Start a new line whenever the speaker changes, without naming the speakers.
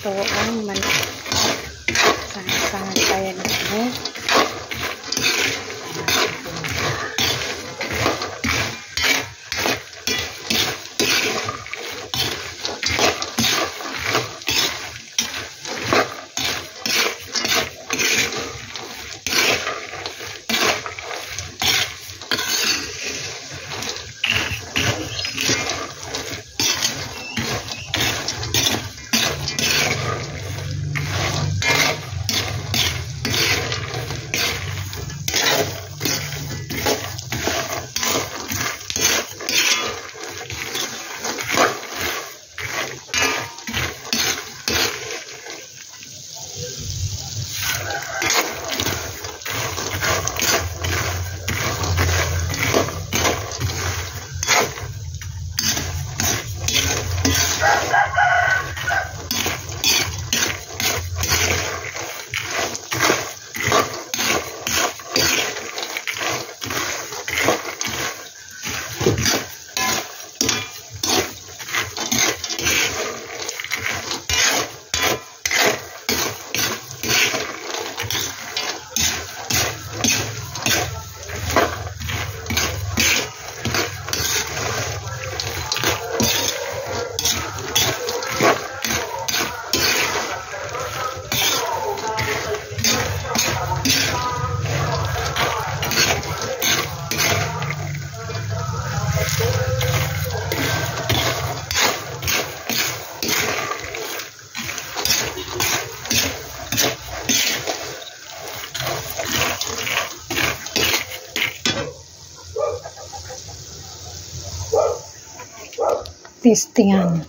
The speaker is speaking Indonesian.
โต๊งมันสายการไปนะ testingan